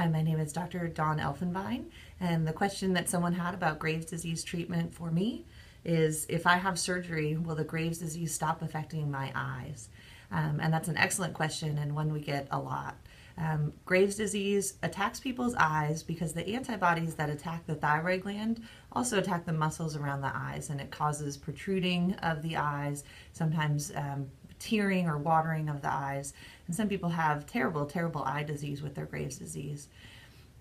Hi, my name is Dr. Dawn Elfenbein, and the question that someone had about Graves' disease treatment for me is if I have surgery, will the Graves' disease stop affecting my eyes? Um, and that's an excellent question and one we get a lot. Um, Graves' disease attacks people's eyes because the antibodies that attack the thyroid gland also attack the muscles around the eyes, and it causes protruding of the eyes, sometimes um, tearing or watering of the eyes. And some people have terrible, terrible eye disease with their Graves' disease.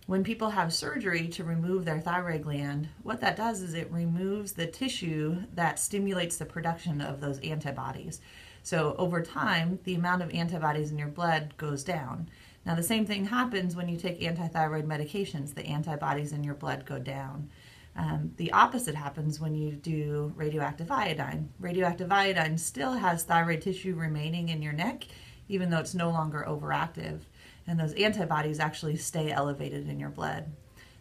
When people have surgery to remove their thyroid gland, what that does is it removes the tissue that stimulates the production of those antibodies. So over time, the amount of antibodies in your blood goes down. Now, the same thing happens when you take antithyroid medications, the antibodies in your blood go down. Um, the opposite happens when you do radioactive iodine. Radioactive iodine still has thyroid tissue remaining in your neck, even though it's no longer overactive. And those antibodies actually stay elevated in your blood.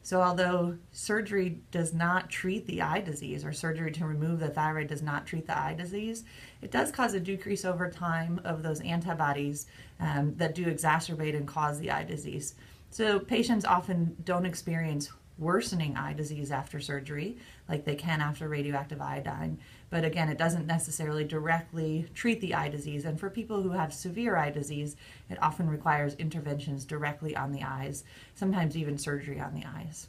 So, although surgery does not treat the eye disease, or surgery to remove the thyroid does not treat the eye disease, it does cause a decrease over time of those antibodies um, that do exacerbate and cause the eye disease. So, patients often don't experience worsening eye disease after surgery, like they can after radioactive iodine. But again, it doesn't necessarily directly treat the eye disease. And for people who have severe eye disease, it often requires interventions directly on the eyes, sometimes even surgery on the eyes.